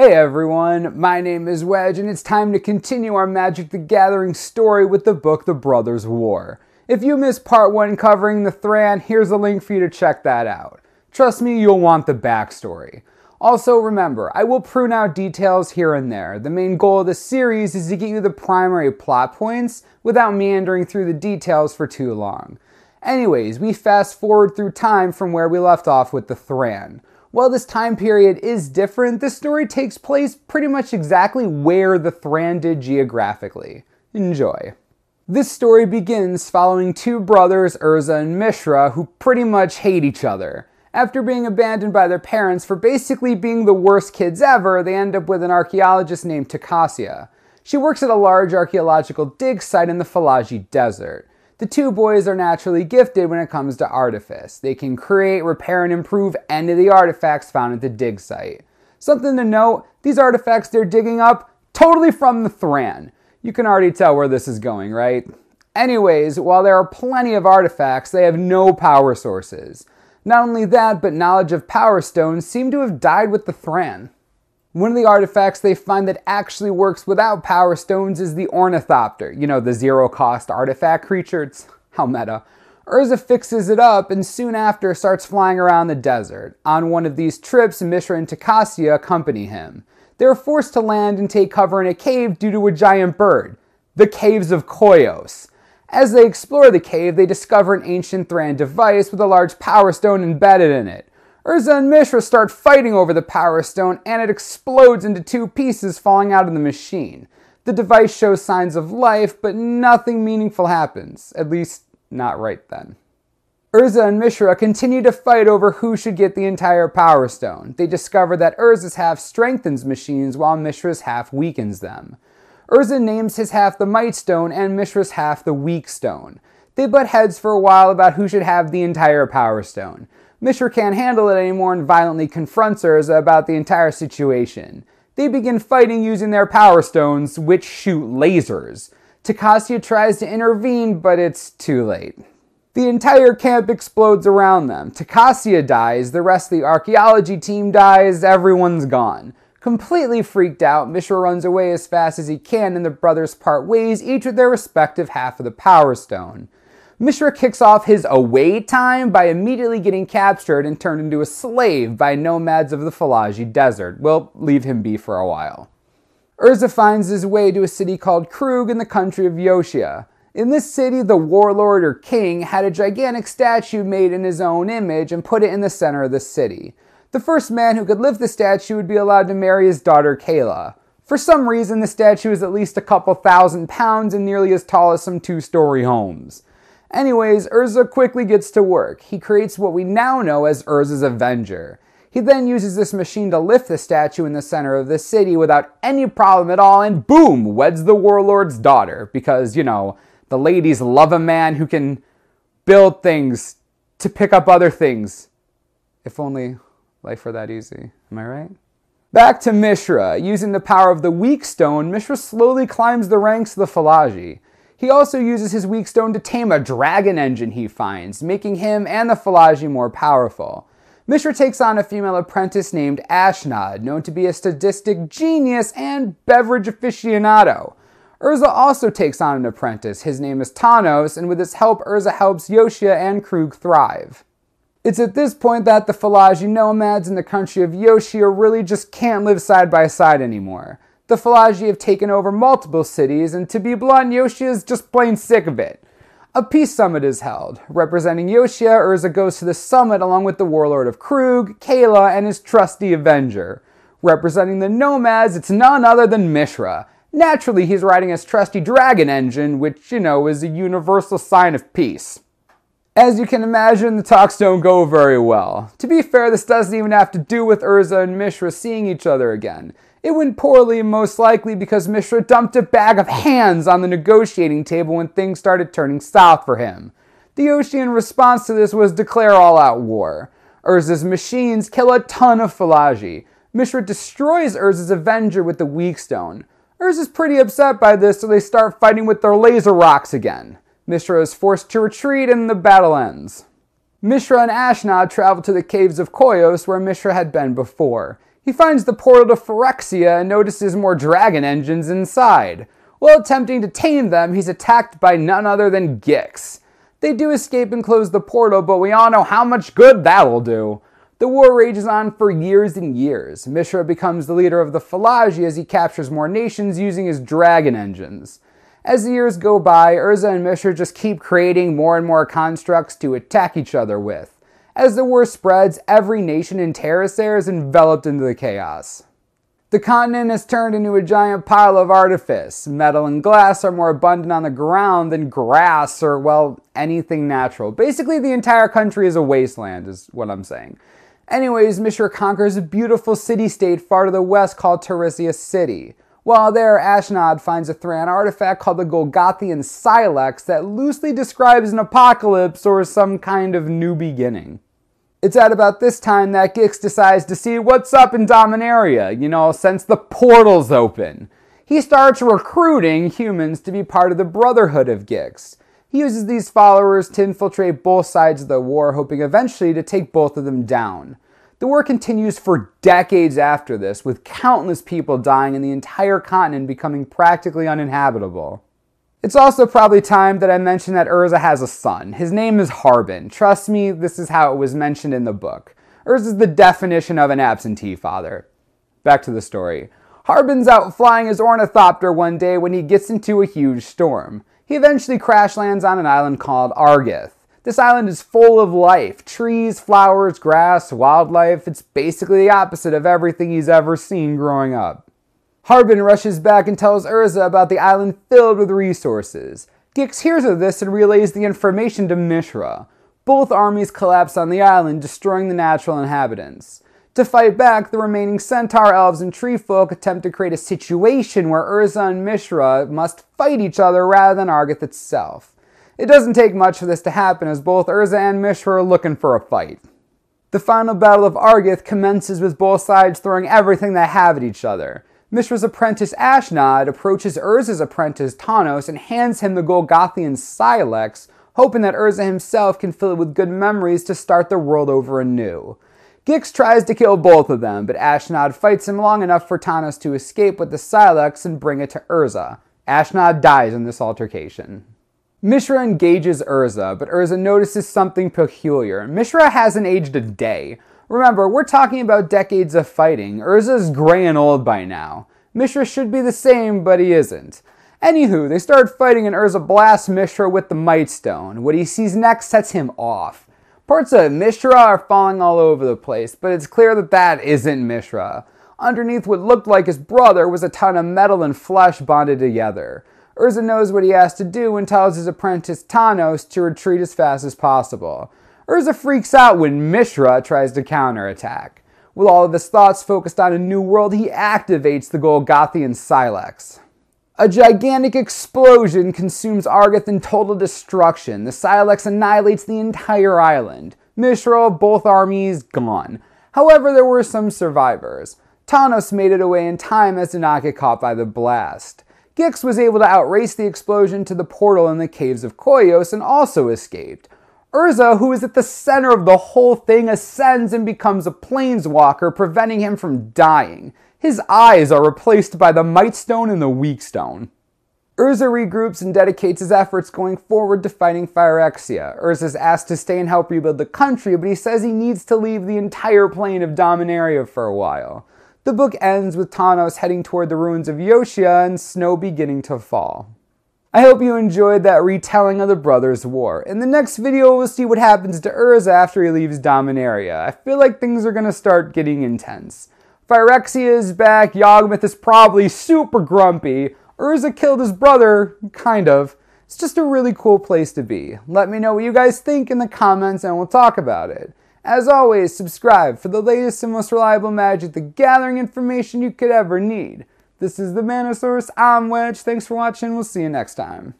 Hey everyone, my name is Wedge, and it's time to continue our Magic the Gathering story with the book The Brothers' War. If you missed part 1 covering the Thran, here's a link for you to check that out. Trust me, you'll want the backstory. Also, remember, I will prune out details here and there. The main goal of the series is to get you the primary plot points without meandering through the details for too long. Anyways, we fast forward through time from where we left off with the Thran. While this time period is different, the story takes place pretty much exactly where the Thran did geographically. Enjoy. This story begins following two brothers, Urza and Mishra, who pretty much hate each other. After being abandoned by their parents for basically being the worst kids ever, they end up with an archaeologist named Tocasia. She works at a large archaeological dig site in the Fallaji Desert. The two boys are naturally gifted when it comes to artifice. They can create, repair, and improve any of the artifacts found at the dig site. Something to note, these artifacts they're digging up, totally from the Thran. You can already tell where this is going, right? Anyways, while there are plenty of artifacts, they have no power sources. Not only that, but knowledge of power stones seem to have died with the Thran. One of the artifacts they find that actually works without power stones is the Ornithopter, you know, the zero cost artifact creature. It's how meta. Urza fixes it up and soon after starts flying around the desert. On one of these trips, Mishra and Tocasia accompany him. They are forced to land and take cover in a cave due to a giant bird, the Caves of Koilos. As they explore the cave, they discover an ancient Thran device with a large power stone embedded in it. Urza and Mishra start fighting over the Power Stone and it explodes into two pieces falling out of the machine. The device shows signs of life, but nothing meaningful happens. At least, not right then. Urza and Mishra continue to fight over who should get the entire Power Stone. They discover that Urza's half strengthens machines while Mishra's half weakens them. Urza names his half the Might Stone and Mishra's half the Weak Stone. They butt heads for a while about who should have the entire Power Stone. Mishra can't handle it anymore and violently confronts Urza about the entire situation. They begin fighting using their power stones, which shoot lasers. Tocasia tries to intervene, but it's too late. The entire camp explodes around them. Tocasia dies, the rest of the archaeology team dies, everyone's gone. Completely freaked out, Mishra runs away as fast as he can and the brothers part ways, each with their respective half of the Power Stone. Mishra kicks off his away time by immediately getting captured and turned into a slave by nomads of the Fallaji Desert. We'll leave him be for a while. Urza finds his way to a city called Kroog in the country of Yotia. In this city, the warlord or king had a gigantic statue made in his own image and put it in the center of the city. The first man who could lift the statue would be allowed to marry his daughter Kayla. For some reason, the statue is at least a couple thousand pounds and nearly as tall as some two story homes. Anyways, Urza quickly gets to work. He creates what we now know as Urza's Avenger. He then uses this machine to lift the statue in the center of the city without any problem at all, and boom, weds the warlord's daughter. Because, you know, the ladies love a man who can build things to pick up other things. If only life were that easy. Am I right? Back to Mishra. Using the power of the weak stone, Mishra slowly climbs the ranks of the Fallaji. He also uses his weak stone to tame a dragon engine he finds, making him and the Fallaji more powerful. Mishra takes on a female apprentice named Ashnod, known to be a sadistic genius and beverage aficionado. Urza also takes on an apprentice. His name is Tawnos, and with his help, Urza helps Yotia and Kroog thrive. It's at this point that the Fallaji nomads in the country of Yotia really just can't live side by side anymore. The Fallaji have taken over multiple cities, and to be blunt, Yotia is just plain sick of it. A peace summit is held. Representing Yotia, Urza goes to the summit along with the warlord of Kroog, Kayla, and his trusty Avenger. Representing the nomads, it's none other than Mishra. Naturally, he's riding his trusty dragon engine, which, you know, is a universal sign of peace. As you can imagine, the talks don't go very well. To be fair, this doesn't even have to do with Urza and Mishra seeing each other again. It went poorly, most likely because Mishra dumped a bag of hands on the negotiating table when things started turning south for him. The Yotian response to this was declare all out war. Urza's machines kill a ton of Fallaji. Mishra destroys Urza's Avenger with the Weak Stone. Urza's pretty upset by this, so they start fighting with their laser rocks again. Mishra is forced to retreat and the battle ends. Mishra and Ashnod travel to the caves of Koilos where Mishra had been before. He finds the portal to Phyrexia and notices more dragon engines inside. While attempting to tame them, he's attacked by none other than Gix. They do escape and close the portal, but we all know how much good that'll do. The war rages on for years and years. Mishra becomes the leader of the Fallaji as he captures more nations using his dragon engines. As the years go by, Urza and Mishra just keep creating more and more constructs to attack each other with. As the war spreads, every nation in Terisiare is enveloped into the chaos. The continent is turned into a giant pile of artifice. Metal and glass are more abundant on the ground than grass or, well, anything natural. Basically, the entire country is a wasteland, is what I'm saying. Anyways, Mishra conquers a beautiful city state far to the west called Terisia City. While there, Ashnod finds a Thran artifact called the Golgothian Sylex that loosely describes an apocalypse or some kind of new beginning. It's at about this time that Gix decides to see what's up in Dominaria, you know, since the portal's open. He starts recruiting humans to be part of the Brotherhood of Gix. He uses these followers to infiltrate both sides of the war, hoping eventually to take both of them down. The war continues for decades after this, with countless people dying and the entire continent becoming practically uninhabitable. It's also probably time that I mention that Urza has a son. His name is Harbin. Trust me, this is how it was mentioned in the book. Urza is the definition of an absentee father. Back to the story. Harbin's out flying his ornithopter one day when he gets into a huge storm. He eventually crash lands on an island called Argoth. This island is full of life trees, flowers, grass, wildlife. It's basically the opposite of everything he's ever seen growing up. Harbin rushes back and tells Urza about the island filled with resources. Gix hears of this and relays the information to Mishra. Both armies collapse on the island, destroying the natural inhabitants. To fight back, the remaining centaur elves and tree folk attempt to create a situation where Urza and Mishra must fight each other rather than Argoth itself. It doesn't take much for this to happen as both Urza and Mishra are looking for a fight. The final battle of Argoth commences with both sides throwing everything they have at each other. Mishra's apprentice Ashnod approaches Urza's apprentice Tawnos and hands him the Golgothian Sylex, hoping that Urza himself can fill it with good memories to start the world over anew. Gix tries to kill both of them, but Ashnod fights him long enough for Tawnos to escape with the Sylex and bring it to Urza. Ashnod dies in this altercation. Mishra engages Urza, but Urza notices something peculiar. Mishra hasn't aged a day. Remember, we're talking about decades of fighting. Urza's gray and old by now. Mishra should be the same, but he isn't. Anywho, they start fighting and Urza blasts Mishra with the Might Stone. What he sees next sets him off. Parts of Mishra are falling all over the place, but it's clear that that isn't Mishra. Underneath what looked like his brother was a ton of metal and flesh bonded together. Urza knows what he has to do and tells his apprentice Tawnos to retreat as fast as possible. Urza freaks out when Mishra tries to counterattack. With all of his thoughts focused on a new world, he activates the Golgothian Sylex. A gigantic explosion consumes Argoth in total destruction. The Sylex annihilates the entire island. Mishra, both armies, gone. However, there were some survivors. Tawnos made it away in time as to not get caught by the blast. Gix was able to outrace the explosion to the portal in the caves of Koilos and also escaped. Urza, who is at the center of the whole thing, ascends and becomes a planeswalker, preventing him from dying. His eyes are replaced by the Might Stone and the Weak Stone. Urza regroups and dedicates his efforts going forward to fighting Phyrexia. Urza is asked to stay and help rebuild the country, but he says he needs to leave the entire plane of Dominaria for a while. The book ends with Tawnos heading toward the ruins of Yotia and snow beginning to fall. I hope you enjoyed that retelling of the Brothers' War. In the next video, we'll see what happens to Urza after he leaves Dominaria. I feel like things are gonna start getting intense. Phyrexia is back, Yawgmoth is probably super grumpy, Urza killed his brother, kind of. It's just a really cool place to be. Let me know what you guys think in the comments and we'll talk about it. As always, subscribe for the latest and most reliable Magic the Gathering information you could ever need. This is the Mana Source. I'm Wedge. Thanks for watching. We'll see you next time.